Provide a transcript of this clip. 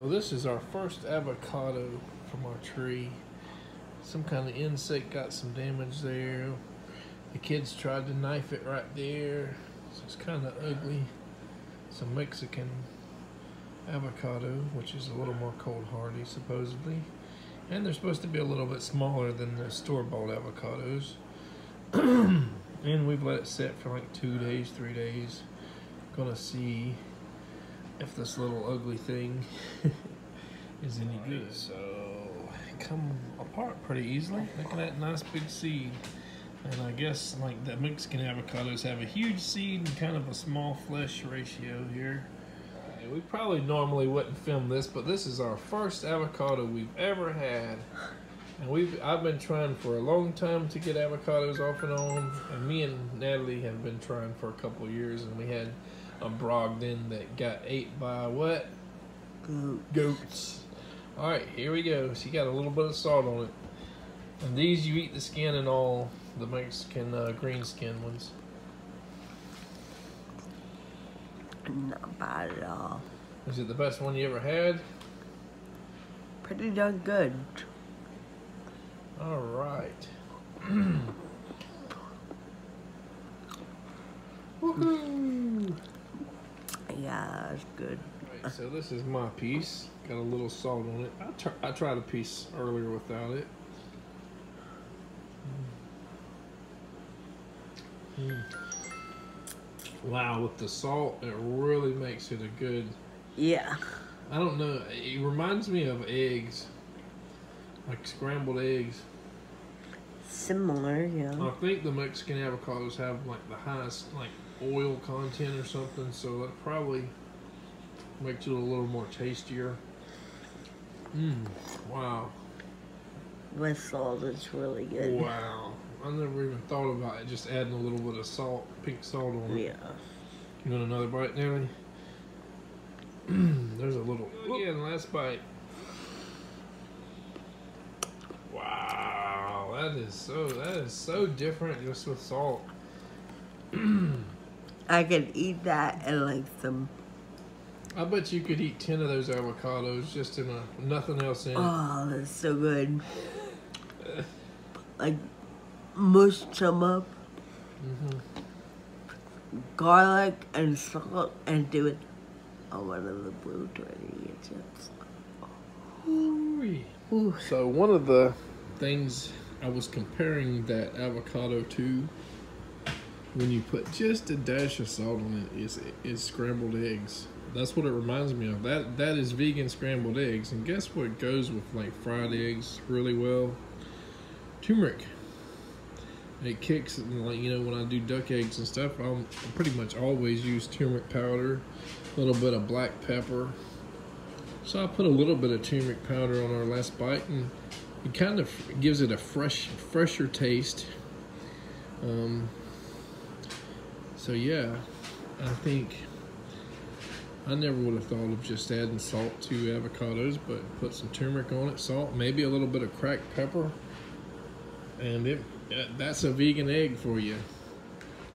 Well, this is our first avocado from our tree. Some kind of insect got some damage there. The kids tried to knife it right there. So it's kind of ugly. Some Mexican avocado, which is a little more cold hardy supposedly. And they're supposed to be a little bit smaller than the store-bought avocados. and we've let it sit for like two days, three days. Gonna see if this little ugly thing is any good. So come apart pretty easily. Look at that nice big seed. And I guess like the Mexican avocados have a huge seed and kind of a small flesh ratio here. We probably normally wouldn't film this, but this is our first avocado we've ever had. And we've I've been trying for a long time to get avocados off and on. And me and Natalie have been trying for a couple years and we had a Brogdon that got ate by what? Goat. Goats. All right, here we go. She got a little bit of salt on it. And these you eat the skin and all, the Mexican uh, green skin ones. Not bad at all. Is it the best one you ever had? Pretty darn good. All right. Woohoo! Yeah, it's good. Right, so this is my piece. Got a little salt on it. I, tr I tried a piece earlier without it. Mm. Wow, with the salt, it really makes it a good. Yeah. I don't know. It reminds me of eggs, like scrambled eggs. Similar, yeah. I think the Mexican avocados have like the highest like oil content or something, so that probably makes it a little more tastier. Mmm. Wow. With salt, it's really good. Wow. I never even thought about it, just adding a little bit of salt, pink salt on it. Yeah. You want another bite, Nelly? There's a little. Yeah, Again, last bite. Wow, that is so that is so different just with salt. I could eat that and like some. I bet you could eat ten of those avocados just in a nothing else in. Oh, that's so good. Like, mush some up, hmm garlic and salt, and do it on one of the blue tortillas. Ooh. So one of the things I was comparing that avocado to when you put just a dash of salt on it is is scrambled eggs. That's what it reminds me of. That that is vegan scrambled eggs. And guess what goes with like fried eggs really well? Turmeric. It kicks and like you know when I do duck eggs and stuff. I'll pretty much always use turmeric powder, a little bit of black pepper, so I put a little bit of turmeric powder on our last bite, and it kind of gives it a fresh, fresher taste. Um, so yeah, I think I never would have thought of just adding salt to avocados, but put some turmeric on it, salt, maybe a little bit of cracked pepper, and it that's a vegan egg for you.